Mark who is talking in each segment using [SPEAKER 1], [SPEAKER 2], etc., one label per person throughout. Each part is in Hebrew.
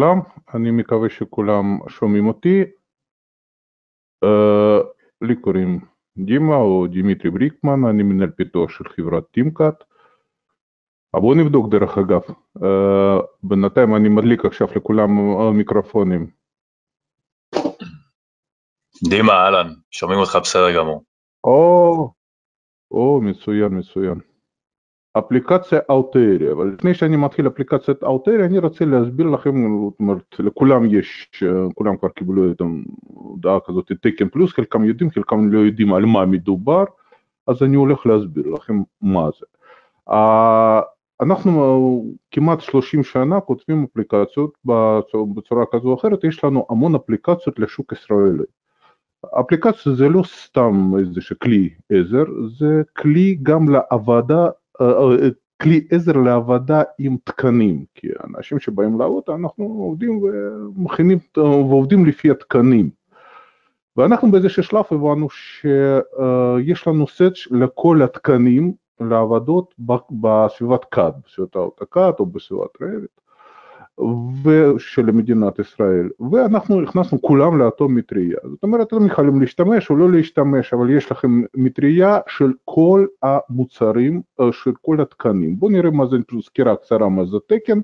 [SPEAKER 1] לכולם, אני מקווה שכולם שומעים אותי. Uh, לי קוראים דימה או דימיטרי בריקמן, אני מנהל פיתוח של חברת טימקאט. בואו נבדוק דרך אגב, uh, בינתיים אני מדליק עכשיו לכולם מיקרופונים.
[SPEAKER 2] דימה, אהלן, שומעים אותך בסדר גמור.
[SPEAKER 1] או, או, מצוין, מצוין. אפליקציה אאוטריה, אבל לפני שאני מתחיל אפליקציית אאוטריה אני רוצה להסביר לכם, זאת אומרת לכולם יש, כולם כבר קיבלו את ההודעה כזאת, תקן פלוס, חלקם יודעים, חלקם לא יודעים על מה מדובר, אז אני הולך להסביר לכם מה זה. אנחנו כמעט 30 שנה כותבים אפליקציות בצורה כזו או אחרת, יש לנו המון אפליקציות לשוק ישראלי. אפליקציה זה לא סתם איזה כלי עזר, זה כלי גם לעבודה כלי עזר לעבודה עם תקנים, כי אנשים שבאים לעבוד אנחנו עובדים ומכינים ועובדים לפי התקנים. ואנחנו באיזשהו שלב הבנו שיש לנו סט לכל התקנים לעבודות בסביבת CAD, בסביבת האוטוקאד או בסביבת רביט. ושל מדינת ישראל, ואנחנו הכנסנו כולם לאותו מטריה. זאת אומרת, אתם יכולים להשתמש או לא להשתמש, אבל יש לכם מטריה של כל המוצרים, של כל התקנים. בואו נראה מה זה, סקירה קצרה מה זה תקן.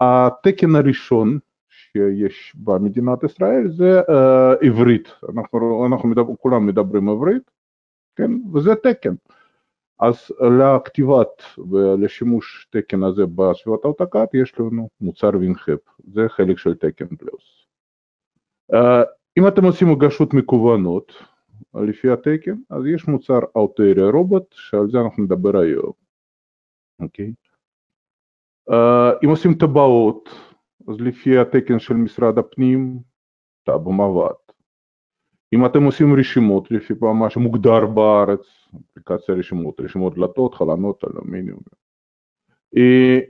[SPEAKER 1] התקן הראשון שיש במדינת ישראל זה uh, עברית, אנחנו, אנחנו מדבר, כולם מדברים עברית, כן, וזה תקן. אז לכתיבת ולשימוש תקן הזה בסביבת האוטוקאד יש לנו מוצר וינחפ, זה חלק של תקן פלוס. אם אתם עושים הגשות מקוונות לפי התקן, אז יש מוצר אאוטריה רובוט, שעל זה אנחנו נדבר היום, אוקיי? אם עושים טבעות, אז לפי התקן של משרד הפנים, טאבו מבט. אם אתם עושים רשימות לפי מה שמוגדר בארץ, אפליקציה רשימות, רשימות דלתות, חלונות, אלומיניום.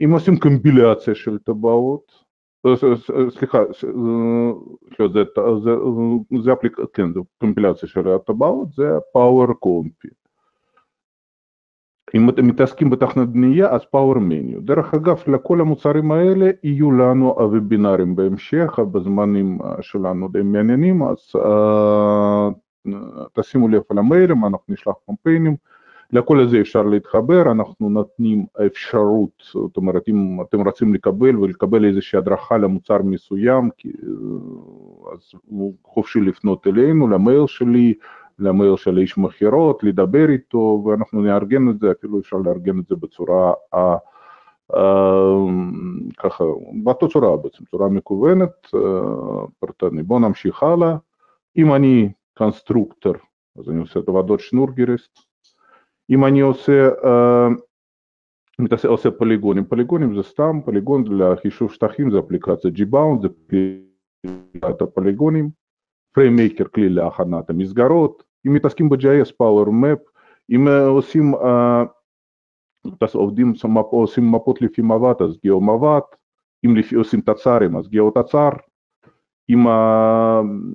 [SPEAKER 1] אם עושים קומבילציה של טבעות, סליחה, זה, זה, זה, כן, זה קומפילציה של הטבעות, זה פאוור קומפי. אם אתם מתעסקים בתכנת בנייה אז פאוור מניו. דרך אגב לכל המוצרים האלה יהיו לנו וובינרים בהמשך בזמנים שלנו די מעניינים אז uh, תשימו לב על המיילים אנחנו נשלח קמפיינים לכל הזה אפשר להתחבר אנחנו נותנים אפשרות זאת אומרת אם אתם רוצים לקבל ולקבל איזושהי הדרכה למוצר מסוים אז חופשי לפנות אלינו למייל שלי למייל של איש מכירות, לדבר איתו, ואנחנו נארגן את זה, אפילו אפשר לארגן את זה בצורה, אה, אה, ככה, באותה צורה בעצם, צורה מקוונת, אה, פרטני. בואו נמשיך הלאה. אם אני קונסטרוקטור, אז אני עושה את עבודות של רגיסט. אם אני עושה, מה תעשה, עושה פוליגונים, פוליגונים זה סתם, פוליגון לחישוב שטחים זה אפליקציה G-Bound, זה הפוליגונים. פריימקר כלי להכנת המסגרות, אם מתעסקים ב-JS Power Map, אם עושים, עובדים, עושים מפות לפי מבט, אז גיאו מבט, אם עושים תצ"רים, אז גיאו תצ"ר, אם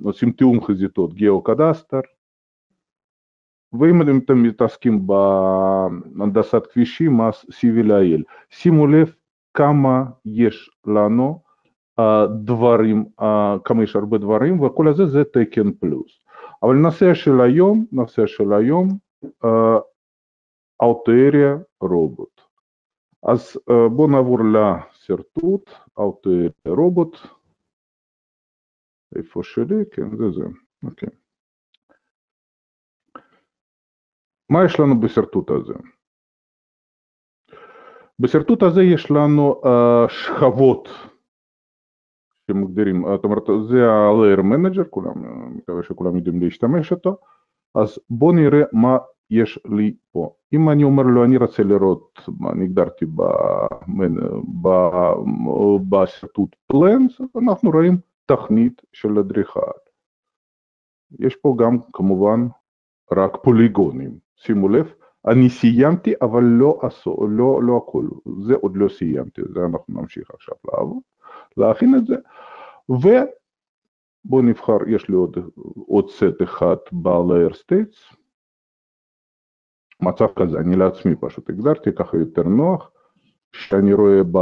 [SPEAKER 1] עושים תיאום חזיתות, גיאו קדסטר, ואם אתם מתעסקים בהנדסת כבישים, אז CVLIL. שימו לב כמה יש לנו דברים, כמה יש הרבה דברים, וכל הזה זה תקן פלוס. אבל נושא של היום, נושא של היום, אאוטריה רובוט. אז בואו נעבור לשרטוט, אאוטריה רובוט. איפה שלי? כן, זה זה, אוקיי. מה יש לנו בשרטוט הזה? בשרטוט הזה יש לנו uh, שכבות שמגדירים, זאת אומרת זה ה-layer manager, כולם, מקווה שכולם יודעים להשתמש אותו, אז בואו נראה מה יש לי פה. אם אני אומר לו אני רוצה לראות מה אני הגדרתי בשרטוט plans, אנחנו רואים תכנית של אדריכל. יש פה גם כמובן רק פוליגונים, שימו לב, אני סיימתי אבל לא, לא, לא הכל, זה עוד לא סיימתי, זה אנחנו נמשיך עכשיו לעבוד. להכין את זה, ובואו נבחר, יש לי עוד, עוד סט אחד ב-layer states, מצב כזה, אני לעצמי פשוט הגדרתי, ככה יותר נוח, שאני רואה ב,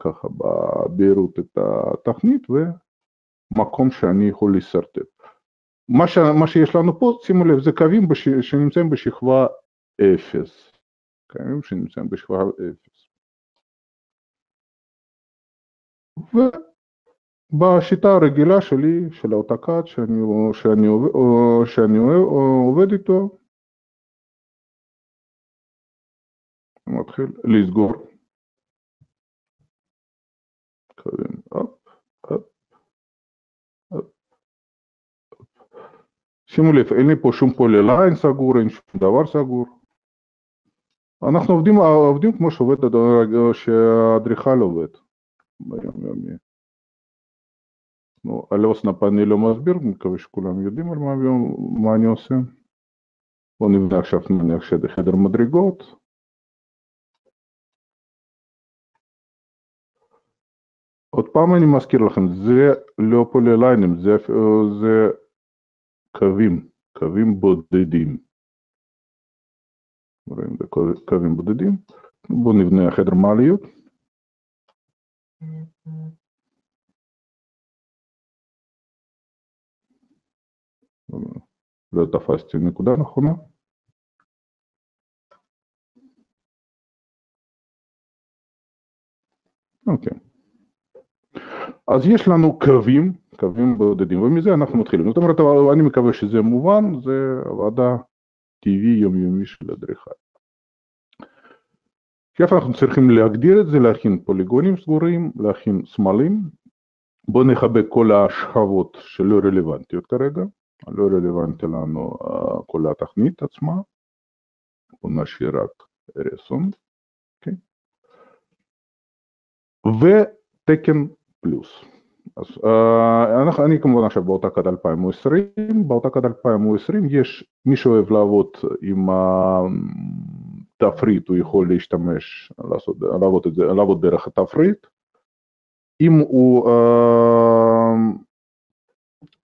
[SPEAKER 1] ככה בבהירות את התכנית ומקום שאני יכול לשרטט. מה, ש, מה שיש לנו פה, שימו לב, זה קווים בש, שנמצאים בשכבה 0. קווים שנמצאים בשכבה 0. ובשיטה הרגילה שלי, של האוטוקאט, שאני, שאני, שאני עובד איתו, מתחיל לסגור קווים, הופ, הופ, הופ. שימו לב, אין לי פה שום פוליליין סגור, אין שום דבר סגור. אנחנו עובדים, עובדים כמו שעובד, שהאדריכל עובד ביום יומי. נו, הלוס נפני לא מסביר, מקווה שכולם יודעים על מה, מה אני עושה. בואו נבנה עכשיו נניח חדר מדרגות. עוד פעם אני מזכיר לכם, זה לא פוליליינים, זה, זה קווים, קווים בודדים. רואים, זה קווים בודדים. בואו נבנה חדר מעליות. לא תפסתי נקודה נכונה. אוקיי. אז יש לנו קווים, קווים בודדים, ומזה אנחנו מתחילים. זאת אומרת, אני מקווה שזה מובן, זה עבודה טבעי יומיומי של אדריכל. כיף אנחנו צריכים להגדיר את זה, להכין פוליגונים סגורים, להכין סמלים. בואו נכבה כל השכבות שלא רלוונטיות כרגע, לא רלוונטי לנו כל התכנית עצמה. בואו נשאיר רק רסון. Okay. ותקן פלוס. אז uh, אני כמובן עכשיו באוטוקד 2020, באוטוקד 2020 יש, מי שאוהב לעבוד עם התפריט, הוא יכול להשתמש, לעשות, לעבוד, את זה, לעבוד דרך התפריט. אם הוא, uh,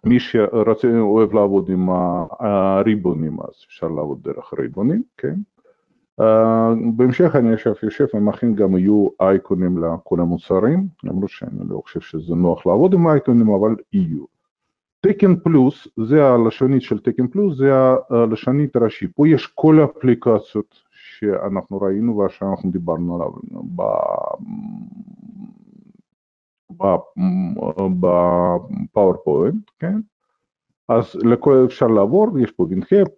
[SPEAKER 1] מי שרוצה, אוהב לעבוד עם הריבונים, אז אפשר לעבוד דרך ריבונים, כן? Uh, בהמשך אני עכשיו יושב ומכין גם יהיו אייקונים לכל המוצרים, למרות שאני לא חושב שזה נוח לעבוד עם אייקונים, אבל יהיו. תקן פלוס, זה הלשונית של תקן פלוס, זה הלשונית הראשי. פה יש כל האפליקציות שאנחנו ראינו ושאנחנו דיברנו עליו ב PowerPoint, כן? אז לכל אפשר לעבור, יש פה וינהפ,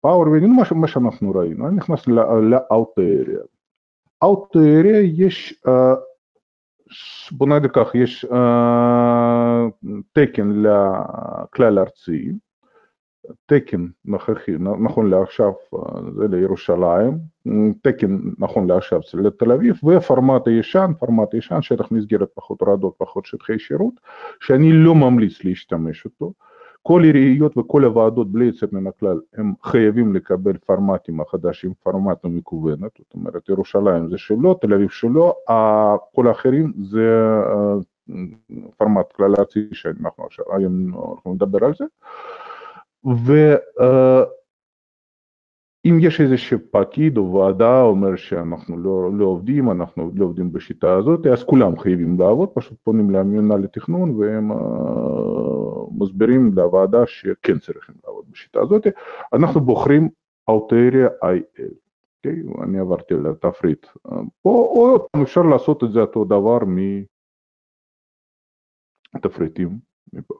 [SPEAKER 1] Power Wing, מה שאנחנו ראינו, אני נכנס ל AutoAREA. AutoAREA יש, בוא נגיד כך, יש תקן כלל ארצי, תקן נוכחי, נכון לעכשיו זה לירושלים, תקן נכון לעכשיו זה לתל אביב, ופורמט הישן, פורמט הישן, שטח מסגרת פחות ורנדות, פחות שטחי שירות, שאני לא ממליץ להשתמש אותו. כל עיריות וכל הוועדות בלי יוצאת מן הכלל הם חייבים לקבל פורמטים החדשים, פורמט מקוונת, זאת אומרת ירושלים זה שלו, תל אביב שלו, כל האחרים זה פורמט כלל ארצי שאנחנו עכשיו היום נדבר על זה. ואם יש איזשהו פקיד או ועדה אומר שאנחנו לא, לא עובדים, אנחנו לא עובדים בשיטה הזאת, אז כולם חייבים לעבוד, פשוט פונים למינהל לתכנון והם uh, מסבירים לוועדה שכן צריכים לעבוד בשיטה הזאת. אנחנו בוחרים אוטריה IL. Okay, אני עברתי לתפריט פה, או אפשר לעשות את זה אותו דבר מתפריטים מפה.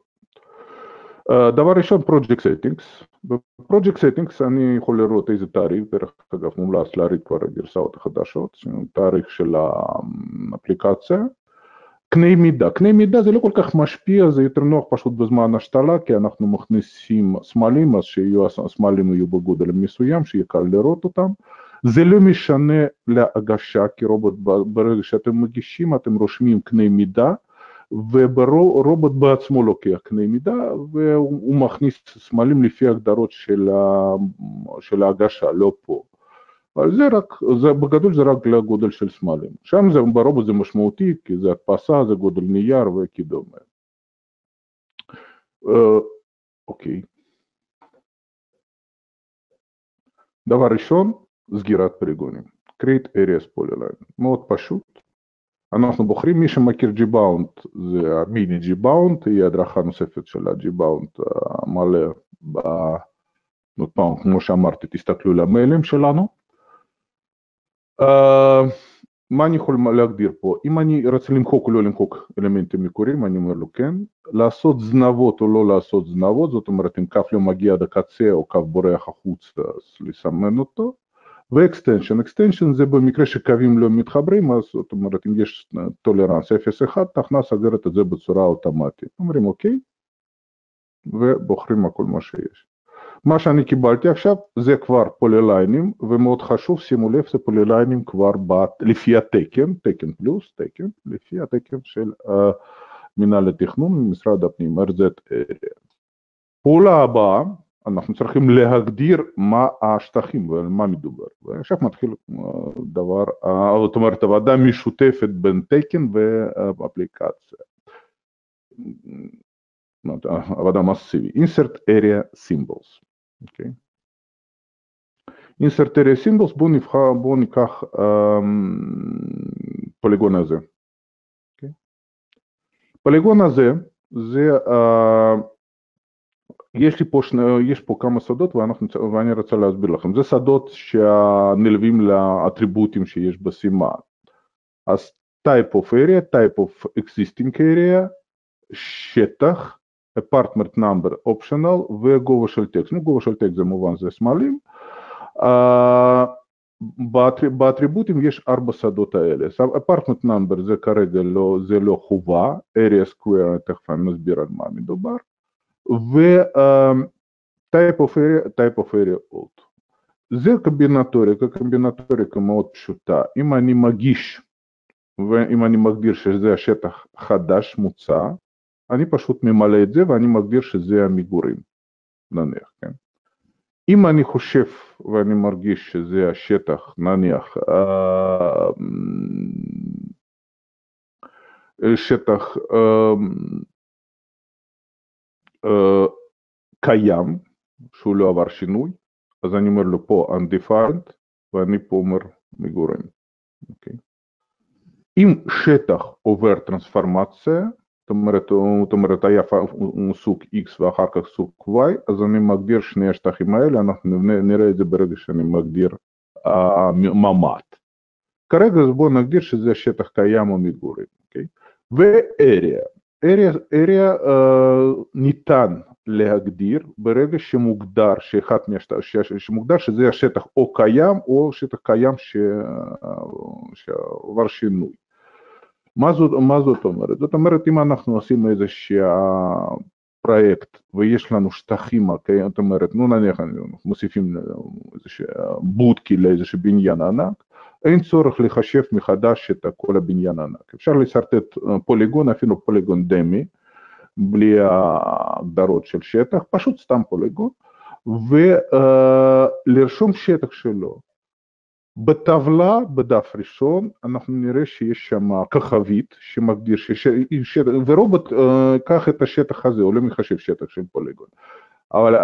[SPEAKER 1] דבר ראשון, Project Settings. ב-Project Settings אני יכול לראות איזה תאריך, דרך אגב מומלץ להריד כבר הגרסאות החדשות, תאריך של האפליקציה. קנה מידה, קנה מידה זה לא כל כך משפיע, זה יותר נוח פשוט בזמן השתלה, כי אנחנו מכניסים סמלים, אז שהסמלים יהיו בגודל מסוים, שיהיה קל לראות אותם. זה לא משנה להגשה, כי רובוט, ברגע שאתם מגישים, אתם רושמים קנה מידה, ורובוט בעצמו לוקח קנה מידה והוא מכניס סמלים לפי הגדרות של, של ההגשה, לא פה. אבל זה רק, זה, בגדול זה רק לגודל של סמלים. שם זה, ברובוט זה משמעותי, כי זה הדפסה, זה גודל נייר וכדומה. אה, אוקיי. דבר ראשון, סגירת פריגונים. create areas polyline, מאוד פשוט. אנחנו בוחרים, מי שמכיר Gbound זה המיני Gbound, היא הדרכה נוספת של ה-Gbound המלא, עוד פעם, כמו שאמרתי, תסתכלו על המיילים שלנו. Uh, מה אני יכול להגדיר פה? אם אני רוצה למחוק או לא למחוק אלמנטים מקוריים, אני אומר לו כן. לעשות זנבות או לא לעשות זנבות, זאת אומרת אם קו לא מגיע עד הקצה או קו בורח החוצה, אז לסמן אותו. ו extension, extension זה במקרה שקווים לא מתחברים, אז זאת אומרת אם יש tolerance 0.1, תוכנה סוגרת את זה בצורה אוטומטית. אומרים אוקיי, ובוחרים הכל מה שיש. מה שאני קיבלתי עכשיו זה כבר פוליליינים, ומאוד חשוב, שימו לב, זה פוליליינים כבר בת, לפי התקן, תקן פלוס, תקן, לפי התקן של uh, מנהל התכנון ממשרד הפנים, RZ area. פעולה הבאה, אנחנו צריכים להגדיר מה השטחים ועל מה מדובר. ועכשיו מתחיל דבר, זאת אומרת, עבודה משותפת בין תקן ואפליקציה. עבודה מסיבית. insert area symbols. אוקיי? insert area symbols, בואו נבחר, בואו ניקח פוליגון הזה. אוקיי? פוליגון הזה, זה יש לי פה, שני, יש פה כמה שדות ואנחנו, ואני רוצה להסביר לכם. זה שדות שנלווים לאטריבוטים שיש בסימן. אז type of area, type of existing area, שטח, apartment number optional וגובה של טקסט. נו, גובה של טקסט זה מובן, זה סמלים. Uh, באטריבוטים יש ארבע שדות האלה. apartment number זה כרגע לא, זה לא חובה, area square, תכף אני מסביר על מה מדובר. ו-type of area, type of area out. זה קומבינטוריקה, קומבינטוריקה מאוד פשוטה. אם אני מגיש ואם אני מגדיר שזה השטח חדש מוצע, אני פשוט ממלא את זה ואני מגדיר שזה המגורים, נניח, כן? אם אני חושב ואני מרגיש שזה השטח, נניח, שטח קיים, שהוא לא עבר שינוי, אז אני אומר לו פה undefined, ואני פה אומר מגורים. Okay. אוקיי? אם שטח עובר טרנספורמציה, זאת אומרת, זאת אומרת היה סוג X ואחר כך סוג Y, אז אני מגדיר שני השטחים האלה, אנחנו נראה את זה ברגע שאני מגדיר ממ"ד. כרגע בואו נגדיר שזה שטח קיים או מגורים, אוקיי? ו-area, area, uh, ניתן להגדיר ברגע שמוגדר שאחד מהשטח, שמוגדר שזה השטח או קיים או שטח קיים ש... שעבר שינוי. מה זאת, מה זאת אומרת? זאת אומרת אם אנחנו עושים איזשהו פרויקט ויש לנו שטחים, אוקיי? זאת אומרת, נו נניח מוסיפים איזשהו בודקי לאיזשהו בניין ענק, אין צורך לחשב מחדש את כל הבניין הענק. אפשר לשרטט פוליגון, אפילו פוליגון דמי, בלי ההגדרות של שטח, פשוט סתם פוליגון, ולרשום שטח שלו. בטבלה, בדף ראשון, אנחנו נראה שיש שם כוכבית שמגדיר, ששטח, ורובוט קח את השטח הזה, הוא לא מחשב שטח של פוליגון. אבל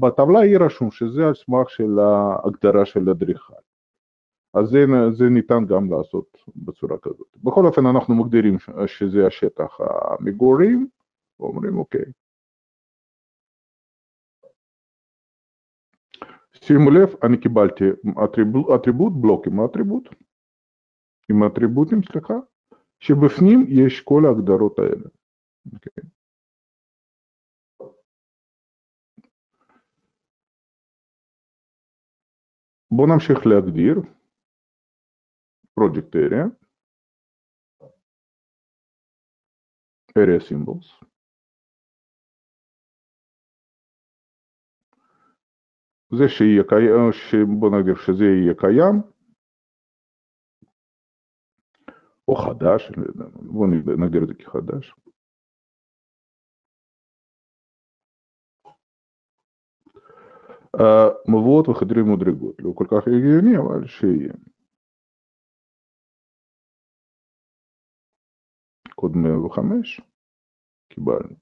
[SPEAKER 1] בטבלה יהיה רשום שזה על סמך של ההגדרה של אדריכל. אז זה, זה ניתן גם לעשות בצורה כזאת. בכל אופן אנחנו מגדירים שזה השטח המגורים, ואומרים אוקיי. שימו לב, אני קיבלתי אטריבוט, אטריבוט בלוק עם אטריבוט, עם אטריבוטים, סליחה, שבפנים יש כל ההגדרות האלה. אוקיי. בואו נמשיך להגדיר. project area, area symbols, זה שיהיה קיים, בוא נגדיר שזה יהיה קיים, או חדש, בוא נגדיר את זה כחדש. מבואות וחדרי מדרגות, לא כל כך הגיוני, אבל שיהיה. קוד 105, קיבלנו.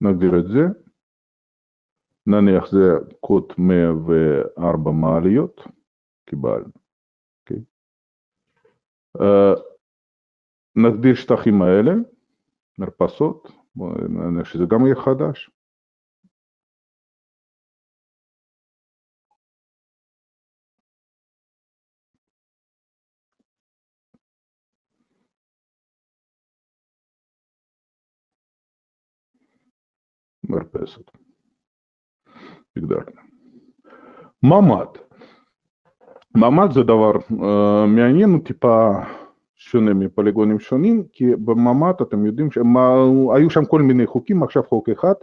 [SPEAKER 1] נגדיר את זה, נניח זה קוד 104 מעליות, קיבלנו. Okay. נגדיר שטחים האלה, מרפסות, נניח שזה גם יהיה חדש. מרפסת. הגדרנו. ממ"ד. ממ"ד זה דבר uh, מעניין, הוא טיפה שונה מפוליגונים שונים, כי בממ"ד אתם יודעים שהיו שם כל מיני חוקים, עכשיו חוק אחד,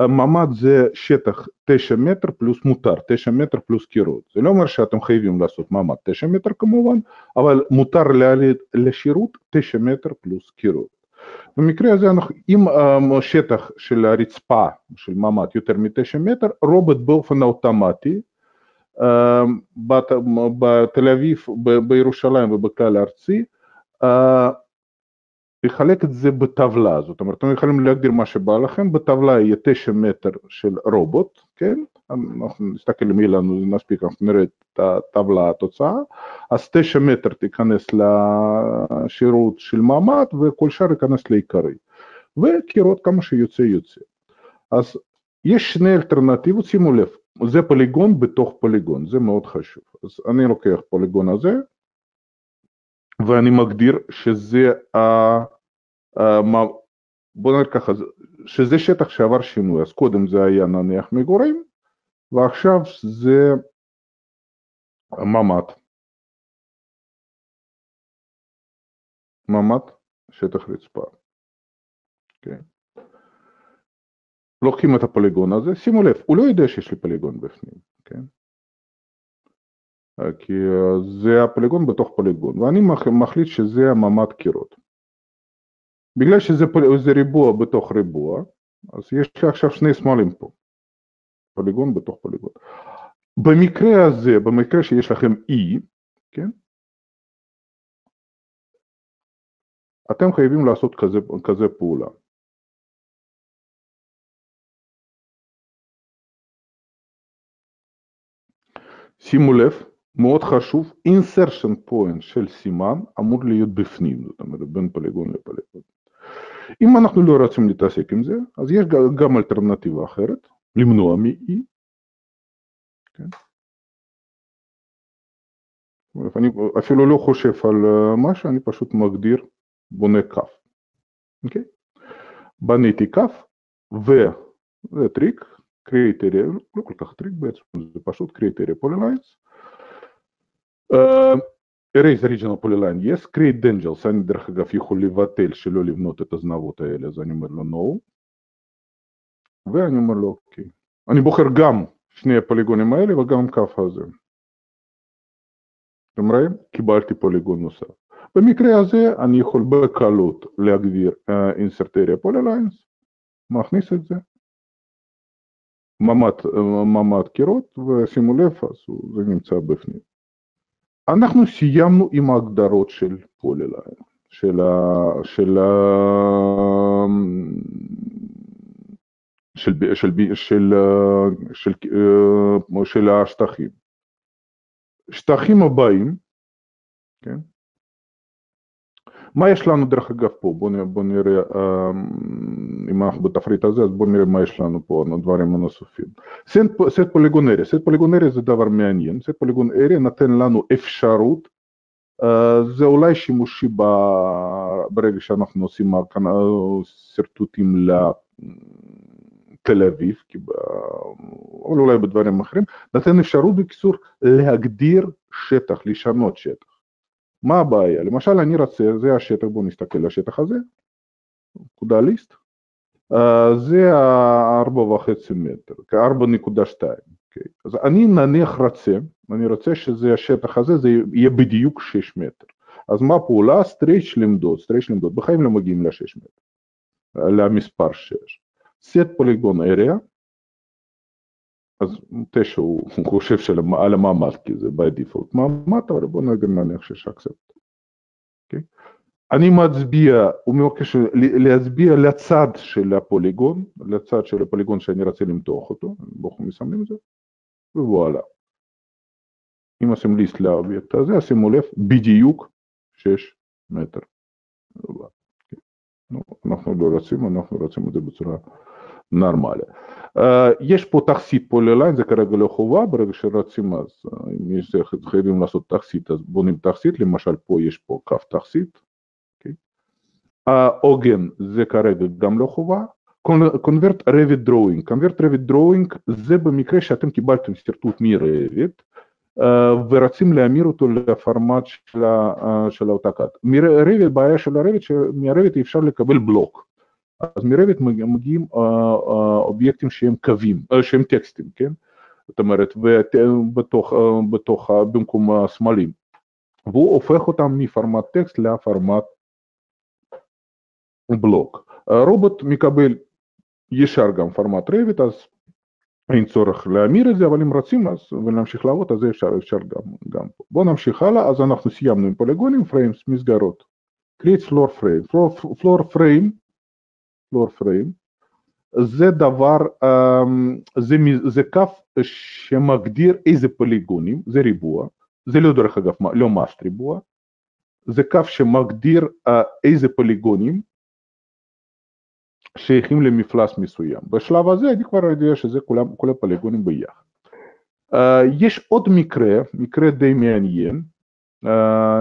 [SPEAKER 1] ממ"ד זה שטח 9 מטר פלוס מותר, 9 מטר פלוס קירות. זה לא אומר שאתם חייבים לעשות ממ"ד 9 מטר כמובן, אבל מותר לשירות 9 מטר פלוס קירות. במקרה הזה אנחנו, אם השטח של הרצפה של ממ"ד יותר מ-9 מטר, רובוט באופן אוטומטי בתל אביב, בירושלים ובכלל הארצי, יחלק את זה בטבלה, זאת אומרת, אתם יכולים להגדיר מה שבא לכם, בטבלה יהיה 9 מטר של רובוט, כן? אנחנו נסתכל למי לנו, נספיק, אנחנו נראה את הטבלה, התוצאה, אז 9 מטר תיכנס לשירות של מעמד וכל שאר ייכנס לעיקרי, וקירות כמה שיוצא יוצא. אז יש שני אלטרנטיבות, שימו לב, זה פוליגון בתוך פוליגון, זה מאוד חשוב. אז אני לוקח פוליגון הזה, ואני מגדיר שזה, בוא נראה ככה, שזה שטח שעבר שינוי, אז קודם זה היה נניח מגורים, ועכשיו זה ממ"ד. ממ"ד, שטח רצפה. Okay. כן. לוקחים את הפוליגון הזה, שימו לב, הוא לא יודע שיש לי פוליגון בפנים, כן? כי זה הפוליגון בתוך פוליגון, ואני מחליט שזה הממ"ד קירות. בגלל שזה ריבוע בתוך ריבוע, אז יש לי עכשיו שני סמלים פה. פוליגון בתוך פוליגון. במקרה הזה, במקרה שיש לכם E, כן? אתם חייבים לעשות כזה, כזה פעולה. שימו לב, מאוד חשוב, insertion point של סימן אמור להיות בפנים, זאת אומרת בין פוליגון לפוליגון. אם אנחנו לא רוצים להתעסק עם זה, אז יש גם אלטרנטיבה אחרת, למנוע מ-E. כן? אני אפילו לא חושב על משהו, אני פשוט מגדיר, בונה קו. אוקיי? בניתי קו, וזה trick, create area, לא כל כך trick בעצם, זה פשוט create area polylines. Erase regional polyline yes, create dangles, אני דרך אגב יכול לבטל שלא לבנות את הזנבות האלה, אז אני אומר לו no, ואני אומר לו אוקיי. אני בוחר גם שני הפוליגונים האלה וגם קו הזה. אתם רואים? קיבלתי פוליגון נוסף. במקרה הזה אני יכול בקלות להגדיר uh, insert area polylines, מכניס את זה, ממ"ד, ממ"ד קירות, ושימו לב, אז זה נמצא בפנים. אנחנו סיימנו עם ההגדרות של פולליין, של, ה, של, ה, של, של, של, של, של, של השטחים. שטחים הבאים, כן? מה יש לנו דרך אגב פה? בואו בוא נראה, אם אנחנו בתפריט הזה, אז בואו נראה מה יש לנו פה, דברים נוספים. סט פוליגון אריה, סט פוליגון אריה זה דבר מעניין, סט פוליגון אריה נותן לנו אפשרות, זה אולי שימושי ברגע שאנחנו עושים שרטוטים לתל אביב, אבל אולי בדברים אחרים, נותן אפשרות בקיצור להגדיר שטח, לשנות שטח. מה הבעיה? למשל אני רוצה, זה השטח, בואו נסתכל על השטח הזה, נקודה ליסט, זה הארבע וחצי מטר, כ-4.2, אוקיי? אז אני נניח רוצה, אני רוצה שזה השטח הזה, זה יהיה בדיוק 6 מטר. אז מה הפעולה? סטרייץ' למדוד, סטרייץ' למדוד, בחיים לא מגיעים ל-6 מטר, למספר 6. סט פוליגון אריה, אז תשע הוא חושב שעל המעמד, כי זה by default מעמד, אבל בוא נניח שיש אקספט. Okay? אני מצביע, הוא מבקש להצביע לצד של הפוליגון, לצד של הפוליגון שאני רוצה למתוח אותו, אנחנו מסמנים את זה, ווואלה. אם עושים ליסט לאובייקט הזה, שימו לב, בדיוק 6 מטר. נו, אנחנו לא רצים, אנחנו רצים את זה בצורה נורמלית. Uh, יש פה תכסית פוליליין, זה כרגע לא חובה, ברגע שרצים אז אם יש חייבים לעשות תכסית אז בונים תכסית, למשל פה יש פה קו תכסית. העוגן זה כרגע גם לא חובה. convert revit drawing, convert revit drawing זה במקרה שאתם קיבלתם שרטוט מרביט ורוצים להמיר אותו לפורמט של, של האוטוקאד. מרביט, בעיה של הרביט, שמרביט אי אפשר לקבל בלוק. אז מרביט מגיעים אובייקטים שהם קווים, שהם טקסטים, כן? זאת אומרת, בתוך, בתוך, במקום הסמלים. והוא הופך אותם מפורמט טקסט לפורמט בלוק. רובוט מקבל ישר גם פורמט רביט, אז אין צורך להמיר את זה, אבל אם רוצים אז, ולהמשיך לעבוד, אז אפשר, אפשר גם, גם פה. בואו נמשיך הלאה, אז אנחנו סיימנו עם פוליגונים, frames, מסגרות. create floor frame. floor, floor floor frame, זה דבר, זה, זה קו שמגדיר איזה פוליגונים, זה ריבוע, זה לא דרך אגב, לא must ריבוע, זה קו שמגדיר איזה פוליגונים שייכים למפלס מסוים. בשלב הזה אני כבר יודע שזה כולם, כל הפוליגונים ביחד. Uh, יש עוד מקרה, מקרה די מעניין,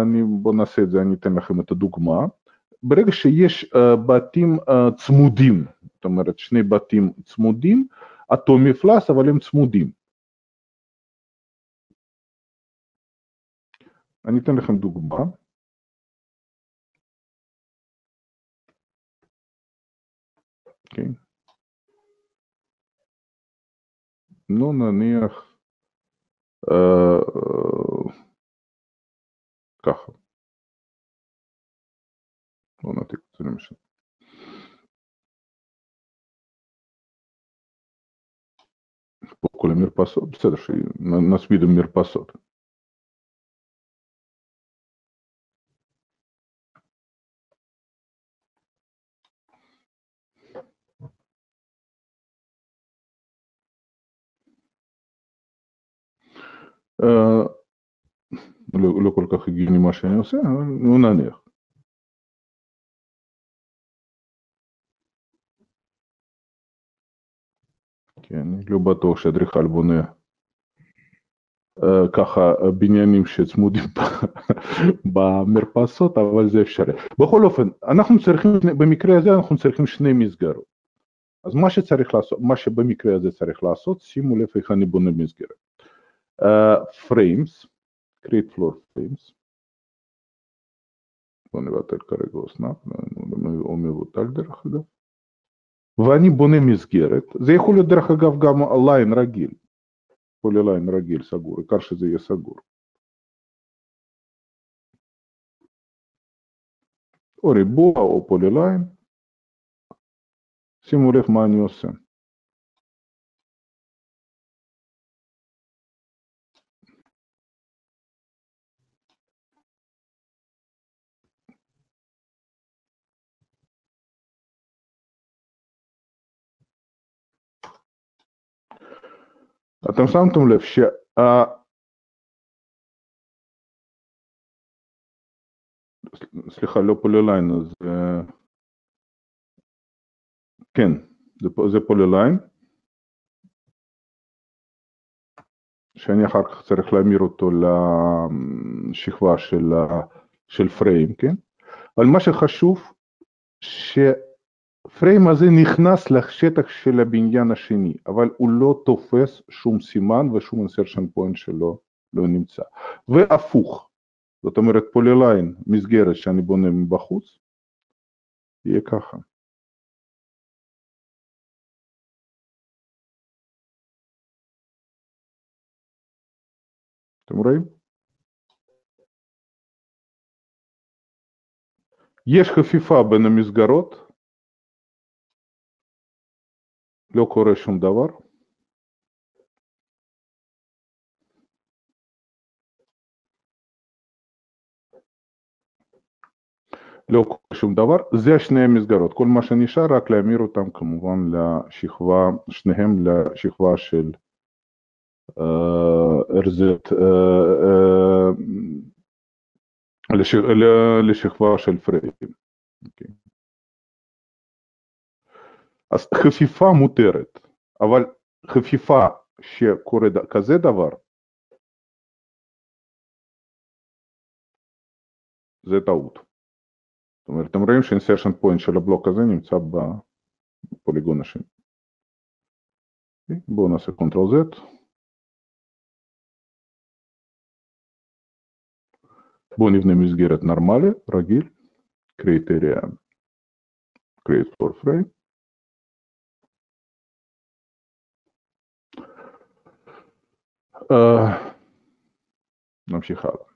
[SPEAKER 1] אני, בואו נעשה את זה, אני אתן לכם את הדוגמה. ברגע שיש uh, בתים uh, צמודים, זאת אומרת שני בתים צמודים, אותו מפלס אבל הם צמודים. אני אתן לכם דוגמה. כן. נו נניח אה, ככה. בוא נעתיק את זה למשל. פה כל המרפסות, בסדר, שנצמיד עם מרפסות. לא, לא כל כך הגיוני מה שאני עושה, אבל נו נניח. כן, אני לא בטוח שאדריכל בונה uh, ככה בניינים שצמודים במרפסות, אבל זה אפשרי. בכל אופן, אנחנו צריכים, במקרה הזה אנחנו צריכים שני מסגרות. אז מה שצריך לעשות, מה שבמקרה הזה צריך לעשות, שימו לב איך אני בונה מסגרת. frames, create floor frames. בוא נבטל כרגע OSNAP, הוא מבוטל דרך אגב. ואני בונה מסגרת, זה יכול להיות דרך אגב גם line רגיל, polyline רגיל סגור, העיקר שזה יהיה סגור. או ריבוע או polyline, שימו לב מה אני עושה. אתם שמתם לב שה... סליחה, לא polyline, אז... כן, זה, זה polyline, שאני אחר כך צריך להמיר אותו לשכבה של, של frame, כן? אבל מה שחשוב, ש... ה frame הזה נכנס לשטח של הבניין השני, אבל הוא לא תופס שום סימן ושום insertion point שלו לא נמצא. והפוך, זאת אומרת פוליליין, מסגרת שאני בונה מבחוץ, יהיה ככה. אתם רואים? יש חפיפה בין המסגרות, לא קורה שום דבר. לא קורה שום דבר, זה שני המסגרות, כל מה שנשאר רק להמיר אותם כמובן לשכבה, שניהם לשכבה של RZ, לש... לשכבה של פריים. דבר, זה טעות. זאת אומרת, אתם רואים שה insertion point של הבלוק הזה נמצא בפוליגון השני. בואו נעשה control Z. בואו נבנה מסגרת נורמלי, רגיל, create area, create floor frame. נמשיך הלאה.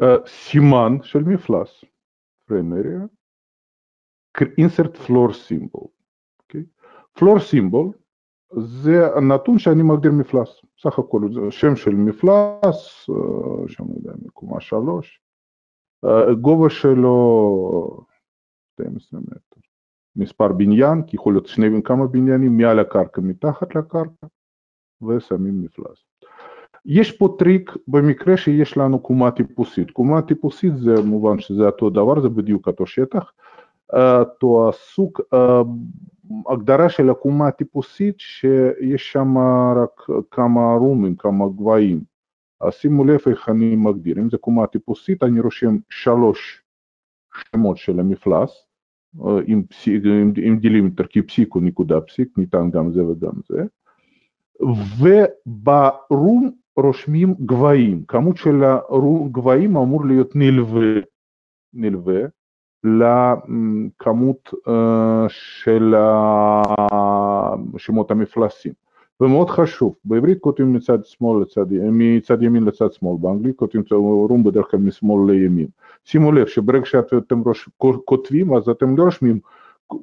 [SPEAKER 1] Uh, סימן של מפלס, area, insert floor symbol. פלור סימבול זה הנתון שאני מגדיר מפלס, סך הכל זה שם של מפלס, שם אני יודע, מקומה שלוש, גובה שלו 12 מטר, מספר בניין, כי יכול להיות שני וכמה בניינים, מעל הקרקע, מתחת לקרקע, ושמים מפלס. יש פה טריק במקרה שיש לנו קומה טיפוסית, קומה טיפוסית זה מובן שזה אותו דבר, זה בדיוק אותו שטח, אותו הסוג הגדרה של הקומה טיפוסית שיש שם רק כמה רומים, כמה גבהים. אז שימו לב איך אני מגדיר, אם זה קומה טיפוסית אני רושם שלוש שמות של המפלס, עם, פסיק, עם, עם delimiter כפסיק או נקודה פסיק, ניתן גם זה וגם זה, וברום רושמים גבהים, כמות של הגבהים אמור להיות נלווה, נלווה לכמות של שמות המפלסים. ומאוד חשוב, בעברית כותבים מצד שמאל לצד, מצד ימין לצד שמאל, באנגלית כותבים רום בדרך כלל משמאל לימין. שימו לב שברגע שאתם כותבים אז אתם לא רושמים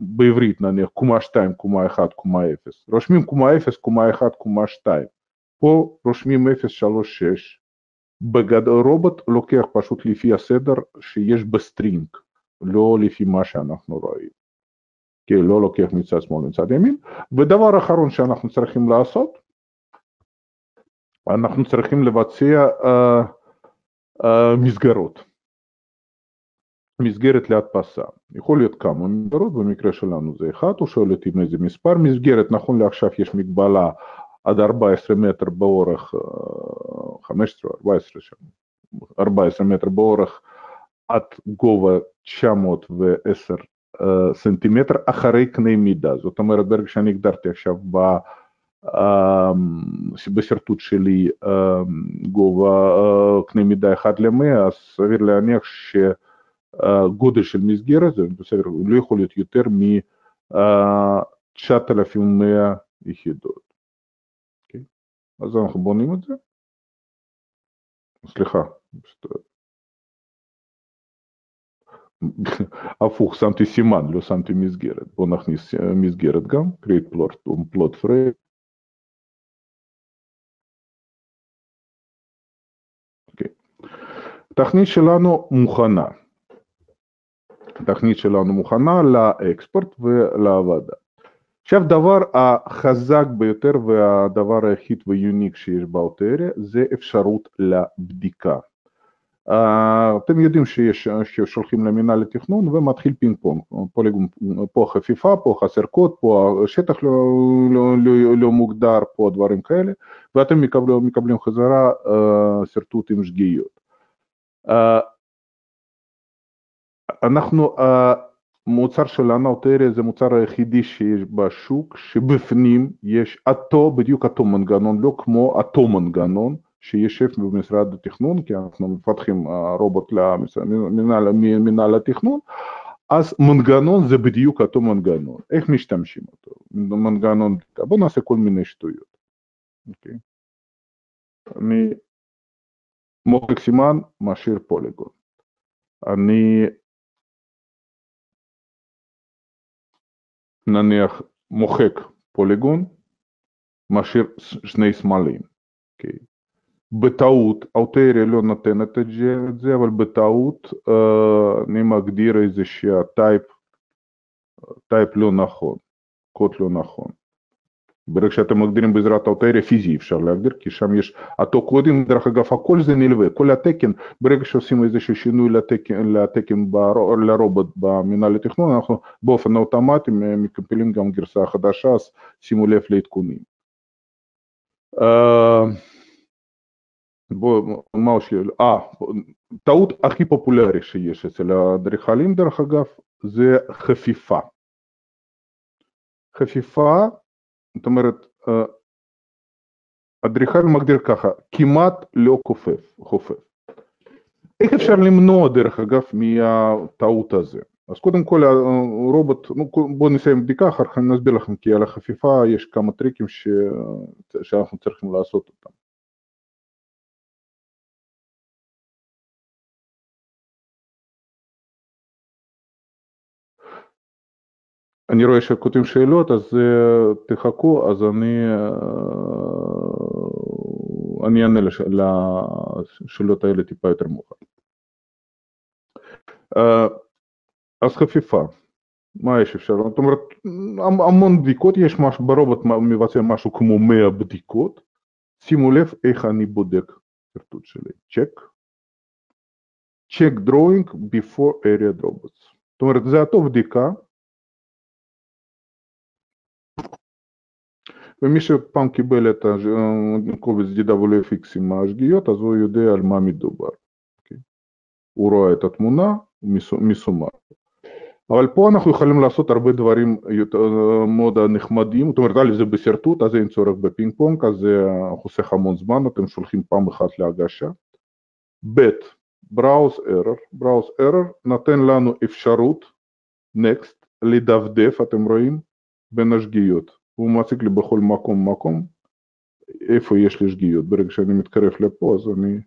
[SPEAKER 1] בעברית נניח קומה 2, קומה 1, קומה 0, רושמים קומה 0, קומה 1, קומה 2. פה רושמים 0, 3, 6. בגדול רובוט לוקח פשוט לפי הסדר שיש ב string. לא לפי מה שאנחנו רואים. כי הוא לא לוקח מצד שמאל מצד ימין. ודבר אחרון שאנחנו צריכים לעשות, אנחנו צריכים לבצע uh, uh, מסגרות. מסגרת להדפסה. יכול להיות כמה מסגרות, במקרה שלנו זה אחד, הוא שואל אותי מאיזה מספר מסגרת, נכון לעכשיו יש מגבלה עד 14 מטר באורך, 15 או 14 שם, 14 מטר באורך עד גובה 910 סנטימטר אחרי קנה מידה, זאת אומרת ברגע שאני הגדרתי עכשיו ב... בשרטוט שלי גובה קנה מידה 1 ל-100, אז סביר להניח שגודל של מסגרת, זה בסדר, לא יכול להיות יותר מ-9,100 יחידות. Okay. אז אנחנו בונים את זה. סליחה, הפוך, שמתי סימן, לא שמתי מסגרת. בואו נכניס מסגרת גם, create plot, plot frame. התכנית שלנו מוכנה. התכנית שלנו מוכנה לאקספורט ולעבודה. עכשיו דבר החזק ביותר והדבר היחיד ויוניק שיש באוטריה זה אפשרות לבדיקה. אתם יודעים שיש, ששולחים למינהל לתכנון ומתחיל פינג פונג, פוליגון, פה חפיפה, פה חסר קוד, פה השטח לא, לא, לא, לא מוגדר, פה דברים כאלה, ואתם מקבלים, מקבלים חזרה uh, שרטוט עם שגיאות. Uh, אנחנו, המוצר שלנו, אוטריה, זה מוצר היחידי שיש בשוק, שבפנים יש אותו, בדיוק אותו מנגנון, לא כמו אותו מנגנון, שישב במשרד התכנון, כי אנחנו מפתחים רובוט למנהל התכנון, אז מנגנון זה בדיוק אותו מנגנון. איך משתמשים אותו? מנגנון, בואו נעשה כל מיני שטויות. אוקיי? אני מוחק סימן, משאיר פוליגון. אני נניח מוחק פוליגון, משאיר שני סמלים. אוקיי? בטעות, ה AutoAREA לא נותנת את זה, אבל בטעות אני מגדיר איזשהו type, type לא נכון, קוד לא נכון. ברגע שאתם מגדירים בעזרת ה AutoAREA פיזי אפשר להגדיר, כי שם יש אותו קודים, דרך אגב הכל זה נלווה, כל התקן, ברגע שעושים איזשהו שינוי לתקן, לתקן בר, לרובוט במנהל התכנון, אנחנו באופן אוטומטי מקמפלים גם גרסה חדשה, אז שימו לב לעדכונים. בוא, מה עוד אה, טעות הכי פופולרית שיש אצל האדריכלים דרך אגב, זה חפיפה. חפיפה זאת אומרת, אדריכל מגדיר ככה, כמעט לא חופף, חופף. איך אפשר למנוע דרך אגב מהטעות הזה? אז קודם כל הרובוט, נו, בואו נסיים בדיקה, אחר כך אני אסביר לכם, כי על החפיפה יש כמה טריקים ש... שאנחנו צריכים לעשות אותם. אני רואה שכותבים שאלות, אז uh, תחכו, אז אני, uh, אני אענה לש, לשאלות האלה טיפה יותר מאוחר. Uh, אז חפיפה, מה יש אפשר? זאת אומרת, המון בדיקות, יש משהו, ברובוט מבצע משהו כמו 100 בדיקות, שימו לב איך אני בודק שרטוט שלי, check, check drawing before area robots. זאת אומרת, זה אותו בדיקה, ומי שפעם קיבל את הקובץ DWFX עם השגיאות, אז הוא יודע על מה מדובר. Okay. אוקיי? הוא רואה את התמונה, מסומר. אבל פה אנחנו יכולים לעשות הרבה דברים מאוד נחמדים, זאת אומרת, א' זה בשרטוט, אז אין צורך בפינג פונג, אז זה חוסך המון זמן, אתם שולחים פעם אחת להגשה. ב', Browse Error, Browse Error נותן לנו אפשרות, Next, לדפדף, אתם רואים, בין השגיאות. הוא מציג לי בכל מקום מקום איפה יש לי שגיאות. ברגע שאני מתקרב לפה אז אני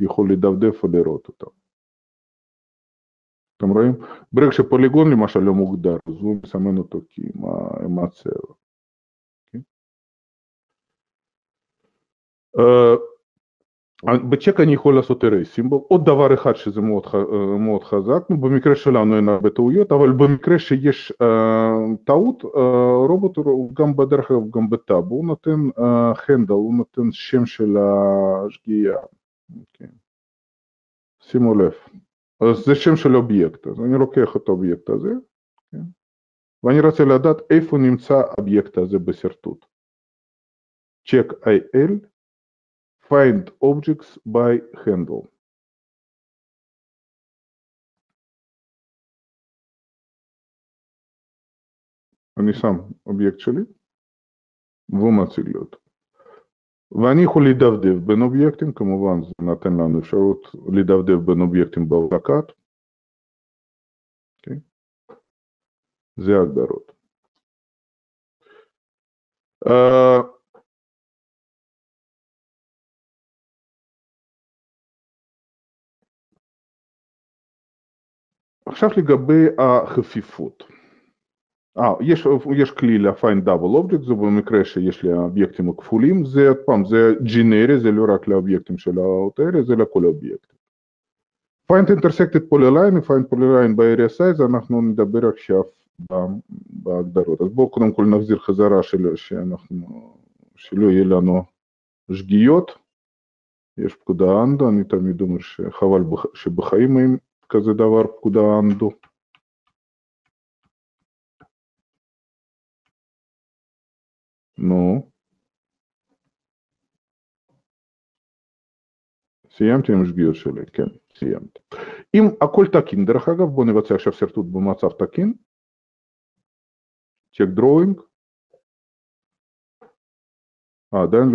[SPEAKER 1] יכול לדפדף ולראות אותם. אתם רואים? ברגע שפוליגון למשל לא מוגדר, אז הוא מסמן אותו כי עם הצבע. Okay. Uh, בצ'ק אני יכול לעשות סימבול, עוד דבר אחד שזה מאוד, מאוד חזק, במקרה שלנו אין הרבה טעויות, אבל במקרה שיש uh, טעות, uh, רובוט גם בדרך אגב גם ב tab, הוא נותן handle, uh, הוא נותן שם של השגיאה, okay. שימו לב, אז זה שם של אובייקט, אז אני לוקח את האובייקט הזה, okay. ואני רוצה לדעת איפה נמצא האובייקט הזה בשרטוט. check IL find objects by handle. אני שם אובייקט שלי והוא מציג לי אותו. ואני יכול לדפדף בין אובייקטים, כמובן זה נותן לנו אפשרות לדפדף בין אובייקטים בהולקת. Okay. זה ההגדרות. Uh, עכשיו לגבי החפיפות. אה, יש, יש כלי ל-find double object, זה במקרה שיש לי אובייקטים הכפולים, זה עוד פעם, זה ג'נרי, זה לא רק לאובייקטים של האוטריה, זה לכל האובייקטים. find intersected polyline ו-find polyline ב-area size, אנחנו נדבר עכשיו בהגדרות. אז בואו קודם כל נחזיר חזרה של, שאנחנו, שלא יהיה לנו שגיאות. יש פקודה אנדו, אני תמיד אומר שחבל שבחיים כזה דבר פקודה אנדו. נו. סיימתי עם השגיאות שלי, כן, סיימתי. אם הכל תקין, דרך אגב, בואו נבצע עכשיו שרטוט במצב תקין. צ'ק דרואינג. אה, עדיין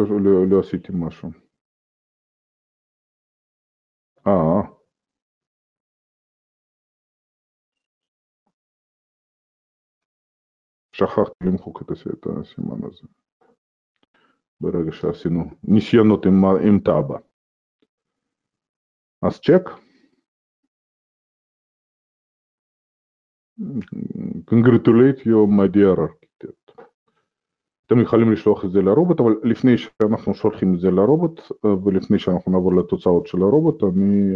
[SPEAKER 1] שכחתי למחוק את הסימן הזה. ברגע שעשינו ניסיונות עם, עם טאבה. אז צ'ק. Congratulate you my dear architect. אתם יכולים לשלוח את זה לרובוט, אבל לפני שאנחנו שולחים את זה לרובוט ולפני שאנחנו נעבור לתוצאות של הרובוט, אני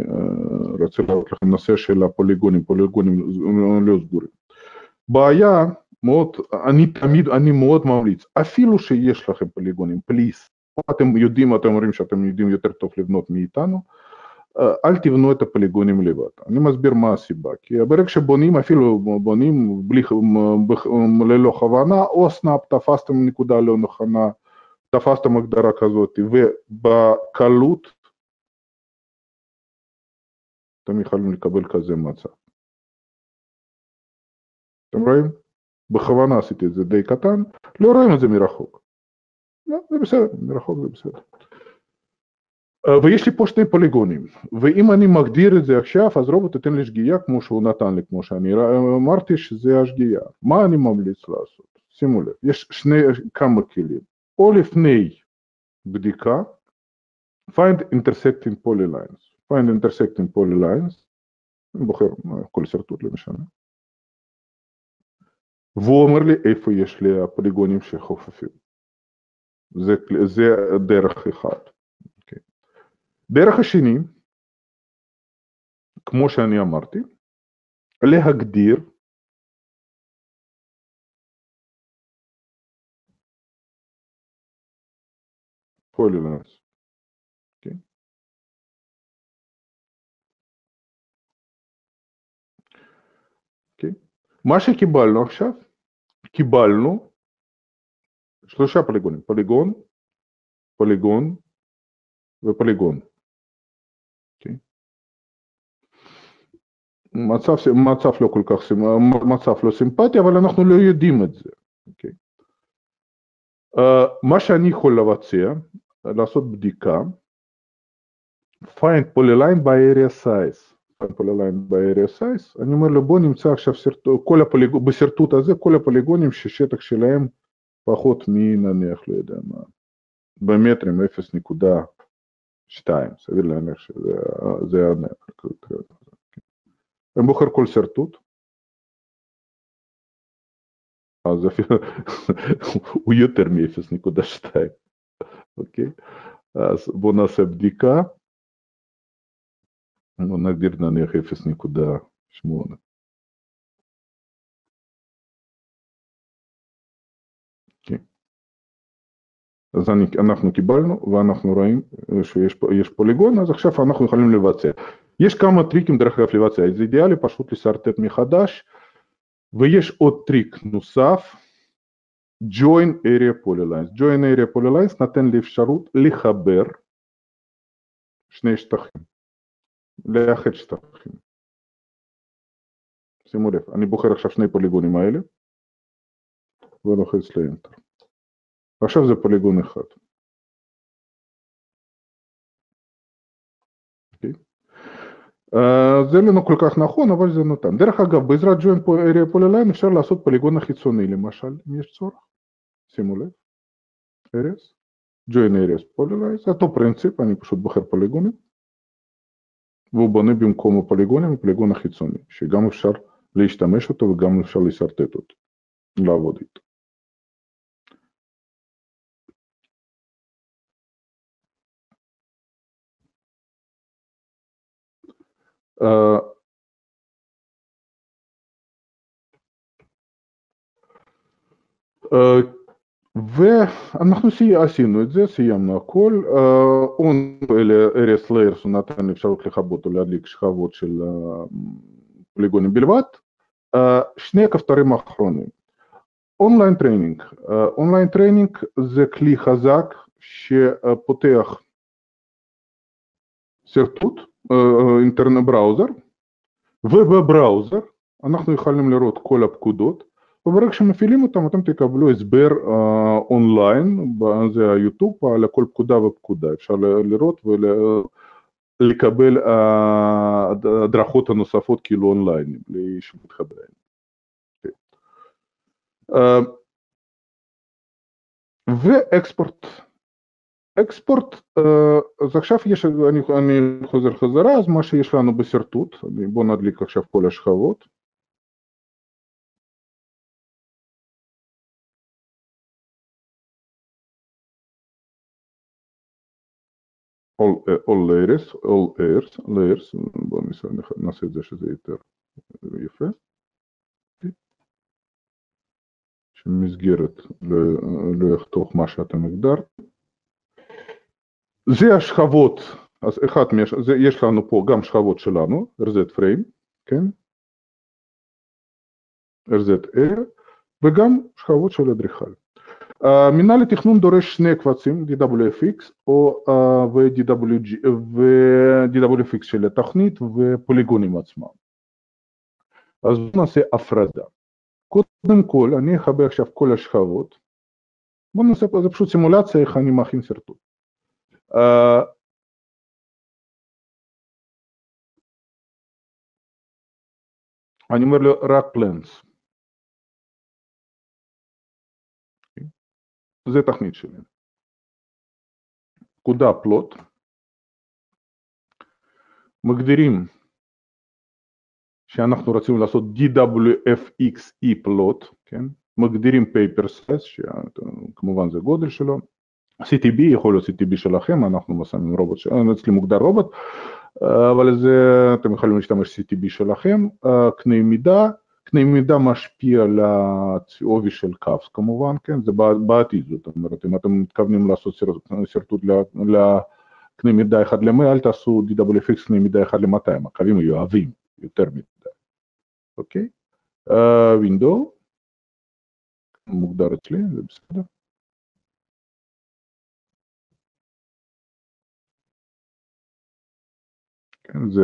[SPEAKER 1] רוצה להראות לכם נושא של הפוליגונים, פוליגונים לא סגורים. בעיה מאוד, אני תמיד, אני מאוד ממליץ, אפילו שיש לכם פוליגונים, פליס, אתם יודעים, אתם אומרים שאתם יודעים יותר טוב לבנות מאיתנו, אל תבנו את הפוליגונים לבד. אני מסביר מה הסיבה, כי ברגע שבונים, אפילו בונים בלי, ללא כוונה, או סנאפ תפסתם נקודה לא נכונה, תפסתם הגדרה כזאת, ובקלות אתם יכולים לקבל כזה מצב. אתם רואים? בכוונה עשיתי את זה די קטן, לא רואים את זה מרחוק. לא, זה בסדר, מרחוק זה בסדר. ויש לי פה שני פוליגונים, ואם אני מגדיר את זה עכשיו, אז רובוט ייתן לי שגיאה כמו שהוא נתן לי, כמו שאני אמרתי שזה השגיאה. מה אני ממליץ לעשות? שימו לב, יש שני, כמה כלים. או לפני בדיקה, find intersecting polylines. find intersecting polylines, אני בוחר כל סרטוט, לא משנה. והוא אומר לי איפה יש לי הפוליגונים שחופפים. זה, זה דרך אחת. Okay. דרך השני, כמו שאני אמרתי, להגדיר polylines. מה שקיבלנו עכשיו, קיבלנו שלושה פוליגונים, פוליגון, פוליגון ופוליגון. Okay. מצב, מצב לא כל כך, מצב לא סימפטי, אבל אנחנו לא יודעים את זה. Okay. Uh, מה שאני יכול לבצע, לעשות בדיקה, find polyline by area size. Find polyline by area size, אני אומר לו בוא נמצא עכשיו סרט, כל הפוליג... בשרטוט הזה כל הפוליגונים ששטח שלהם פחות מנניח, לא יודע מה, במטרים 0.2, סביר להניח שזה הנער. אני בוחר כל שרטוט, אז אפילו הוא יותר מ-0.2, אוקיי? אז בואו נעשה בדיקה, בואו נגדיר נניח 0.8. אז אני, אנחנו קיבלנו ואנחנו רואים שיש פוליגון, אז עכשיו אנחנו יכולים לבצע. יש כמה טריקים דרך אגב לבצע, זה אידיאלי פשוט לשרטט מחדש, ויש עוד טריק נוסף, join area polylines. join area polylines נותן לי אפשרות לחבר שני שטחים, לאחד שטחים. שימו לב, אני בוחר עכשיו שני פוליגונים האלה, ולוחץ לאנטר. עכשיו זה פוליגון אחד. Uh, זה לא כל כך נכון, אבל זה נותן. דרך אגב, בעזרת join area polyline אפשר לעשות פוליגון החיצוני למשל, אם יש צורך. שימו לב, join areas polyline, זה אותו פרינציפ, אני פשוט בוחר פוליגונים, выбоны бимкома полигонами полигона хитсони. გამოვშალ ლიშტა მეშოთობ გამოვშალ ისარტეტოთ. ლავოდით. აა אה ואנחנו עשינו את זה, סיימנו הכל, areas layers הוא נתן אפשרות לכבות או להדליק שכבות של פוליגונים בלבד, שני הכפתרים האחרונים, online training, online training זה כלי חזק שפותח שרטוט internet browser, וב browser אנחנו יכולים לראות כל הפקודות, וברגע שמפעילים אותם אתם תקבלו הסבר אונליין, זה היוטיוב, על כל פקודה ופקודה, אפשר לראות ולקבל הדרכות הנוספות כאילו אונליין, בלי שמתחבר. ואקספורט אקספורט, אז עכשיו יש, אני, אני חוזר חזרה, אז מה שיש לנו בשרטוט, בואו נדליק עכשיו כל השכבות. All, all layers, all layers, layers, בואו נעשה את זה שזה יותר יפה. שמסגרת לא, יחתוך מה שאתם הגדרת. זה השכבות, אז אחד, זה, יש לנו פה גם שכבות שלנו, RZ frame, כן? RZR, וגם שכבות של אדריכל. מנהל התכנון דורש שני קבצים, DWFX או, ו-DWG, ו-DWFX של התוכנית ופוליגונים עצמם. אז בואו נעשה הפרדה. קודם כל, אני אחבר עכשיו כל השכבות. בואו נעשה פה, זה פשוט סימולציה איך אני מכין סרטוט. אני אומר לו רק פלנס. זה תכנית שלי. נקודה פלוט. מגדירים שאנחנו רוצים לעשות DWFXE פלוט, כן? מגדירים paper size, שכמובן זה גודל שלו, CTB, יכול להיות CTB שלכם, אנחנו מסיימים רובוט, אצלי מוגדר רובוט, אבל זה, אתם יכולים להשתמש CTB שלכם, קנה מידה, קנה מידה משפיע על העובי של קאפס כמובן, כן, זה בעתיד, זאת אומרת, אם אתם מתכוונים לעשות שרטוט לקנה מידה 1 ל-100, אל תעשו DWFX קנה מידה 1 ל-200, הקווים יהיו עבים יותר מדי, אוקיי? window, מוגדר אצלי, זה בסדר. כן, זה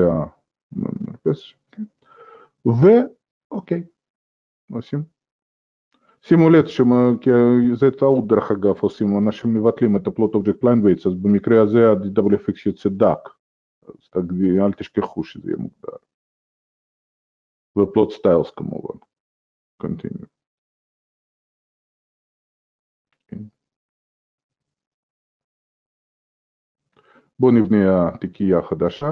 [SPEAKER 1] המרפסת, כן, ואוקיי, עושים. שימו לב שזה טעות דרך אגב עושים, אנשים מבטלים את ה plot object lineweights, אז במקרה הזה ה-WFX יוצא דק, אז אל תשכחו שזה יהיה מוגדר. ופלוט סטיילס כמובן. continue. כן. בואו נבנה תיקייה חדשה.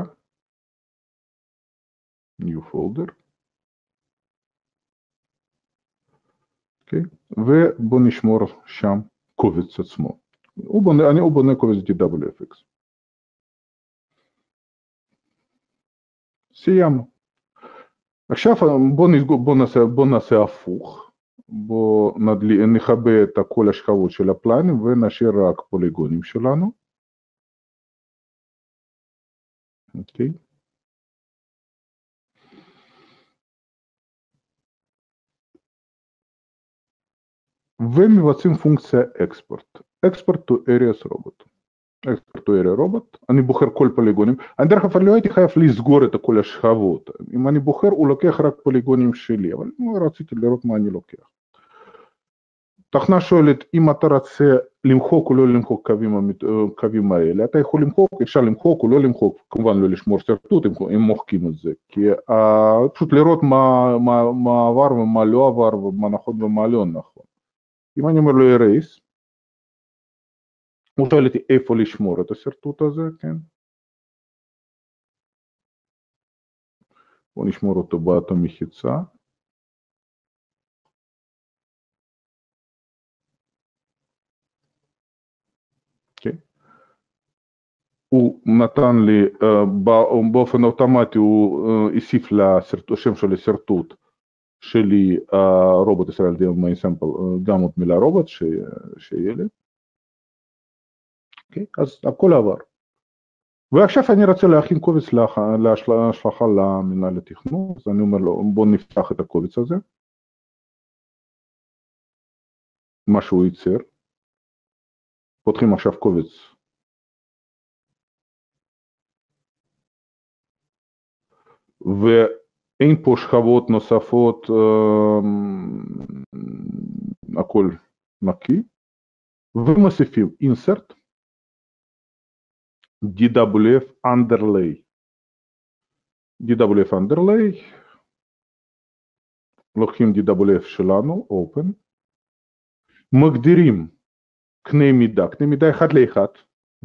[SPEAKER 1] new folder. אוקיי? ובוא נשמור שם קובץ עצמו. הוא בונה, אני הוא בונה קובץ DWFX. סיימנו. עכשיו בוא, נסגור, בוא, נעשה, בוא נעשה הפוך, בוא נכבה את כל השכבות של הפלנים ונשאיר רק פוליגונים שלנו. אוקיי. Okay. ומבצעים פונקציה export, export to areas robot. export to area robot, אני בוחר כל פוליגונים, אני דרך אגב לא הייתי חייב לסגור את כל השכבות, אם אני בוחר הוא לוקח רק פוליגונים שלי, אבל רציתי לראות מה אני לוקח. תכנה שואלת אם אתה רוצה למחוק או לא למחוק קווים, קווים האלה, אתה יכול למחוק, אפשר למחוק או לא למחוק, כמובן לא לשמור שרטוט אם מוחקים את זה, כי uh, פשוט לראות מה, מה, מה עבר ומה לא עבר ומה נכון ומה לא נכון. אם אני אומר לו erase, הוא שואל אותי איפה לשמור את השרטוט הזה, כן? בואו נשמור אותו באותה מחיצה. הוא נתן לי, באופן אוטומטי הוא הוסיף לשם של השרטוט שלי רובוט ישראל די סמפל, גם עוד מילה רובוט שיהיה לי. אוקיי? אז הכל עבר. ועכשיו אני רוצה להכין קובץ להשלכה למנהל התכנון, אז אני אומר לו בוא נפתח את הקובץ הזה, מה שהוא ייצר, פותחים עכשיו קובץ ואין פה שכבות נוספות, הכל נקי, ומוסיפים insert DWF underlay. DWF underlay, לוקחים DWF שלנו, open, מגדירים קנה מידה, קנה מידה אחד לאחד,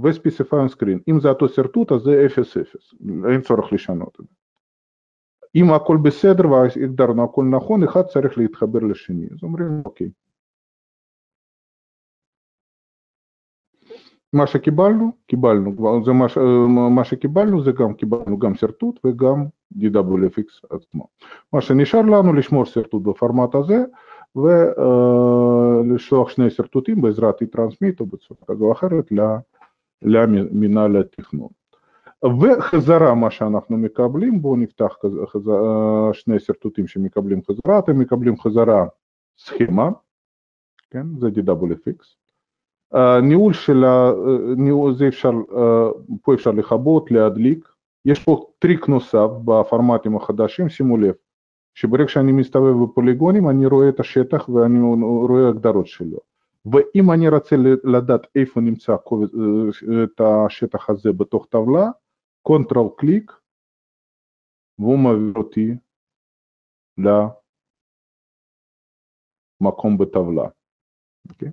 [SPEAKER 1] וספציפיין סקרין, אם זה אותו שרטוט אז זה 0-0, אין צורך לשנות את זה. אם הכל בסדר והגדרנו הכל נכון, אחד צריך להתחבר לשני, אז אומרים אוקיי. מה שקיבלנו, קיבלנו, זה מה, מה שקיבלנו זה גם קיבלנו גם שרטוט וגם DWFX עצמו. מה שנשאר לנו לשמור שרטוט בפורמט הזה ולשלוח שני שרטוטים בעזרת e-transmit או בצורה כזו או אחרת למינהל התכנון. וחזרה מה שאנחנו מקבלים, בואו נפתח חזרה, שני שרטוטים שמקבלים חזרה, אתם מקבלים חזרה סכימה, כן, זה DWFX. ניהול של ה... ניהול זה אפשר, פה אפשר לכבות, להדליק, יש פה טריק נוסף בפורמטים החדשים, שימו לב, שברגע שאני מסתובב בפוליגונים אני רואה את השטח ואני רואה הגדרות שלו. ואם אני רוצה לדעת איפה נמצא את השטח הזה בתוך טבלה, control click, והוא מעביר אותי למקום בטבלה. Okay. אוקיי?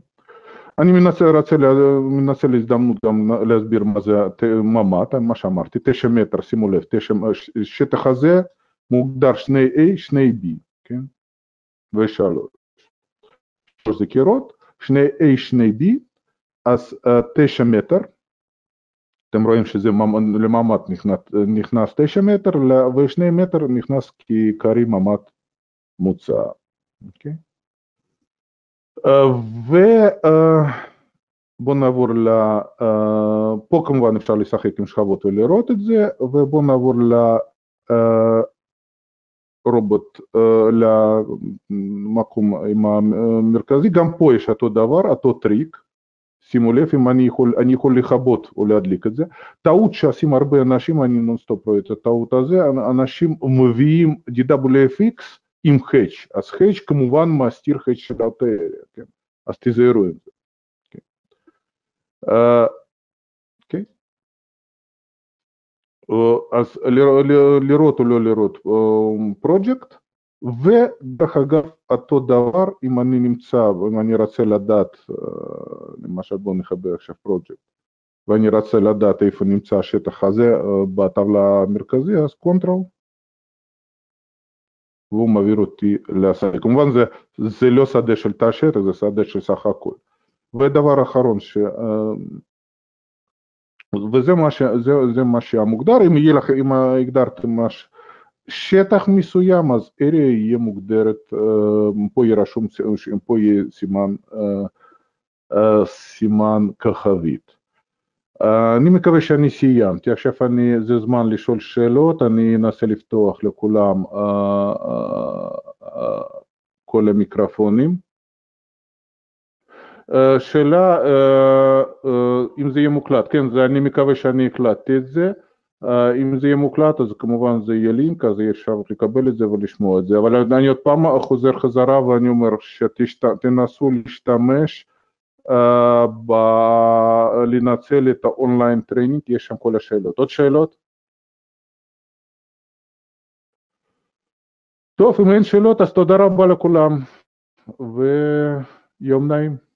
[SPEAKER 1] אני מנסה, רוצה, מנסה להזדמנות גם להסביר מה זה ממ"ט, מה שאמרתי, 9 מטר, שימו לב, 9, שטח הזה מוגדר שני A, שני B, כן? ושלוש. שלוש זקירות, שני A, שני B, אז 9 מטר, אתם רואים שזה לממ"ד נכנס, נכנס 9 מטר, ו-2 מטר נכנס כעיקרי ממ"ד מוצע, אוקיי? ובואו נעבור ל... פה כמובן אפשר לשחק עם שכבות ולראות את זה, ובואו נעבור לרובוט, למקום המרכזי, גם פה יש אותו דבר, אותו טריק, שימו לב אם אני יכול, אני יכול לכבות או להדליק את זה. טעות שעושים הרבה אנשים, אני נונסטופ רואה את הטעות הזה, אנשים מביאים DWFX עם H, אז H כמובן מסתיר H של הארטריה, כן? אז תיזהרו עם זה. כן. Uh, okay. uh, אז לראות או לא לראות פרויקט, uh, ודרך אגב אותו דבר אם אני נמצא, אם אני רוצה לדעת, למשל בואו נחבר עכשיו פרויקט, ואני רוצה לדעת איפה נמצא השטח הזה בטבלה המרכזית, אז control והוא מעביר אותי לשדה. כמובן זה, זה לא שדה של תא שטח, זה שדה של סך הכל. ודבר אחרון, ש... וזה מה, ש... זה, זה מה שהמוגדר, אם, יהיה לך, אם הגדרתם מש... שטח מסוים, אז area יהיה מוגדרת, פה יהיה רשום, פה יהיה סימן, סימן כוכבית. אני מקווה שאני סיימתי, עכשיו אני, זה זמן לשאול שאלות, אני אנסה לפתוח לכולם כל המיקרופונים. שאלה, אם זה יהיה מוקלט, כן, אני מקווה שאני הקלטתי את זה, אם זה יהיה מוקלט אז כמובן זה יהיה לינק, אז יהיה אפשר לקבל את זה ולשמוע את זה, אבל אני עוד פעם חוזר חזרה ואני אומר שתנסו להשתמש לנצל את ה online training, יש שם כל השאלות. עוד שאלות? טוב, אם אין שאלות אז תודה רבה לכולם ויום נעים.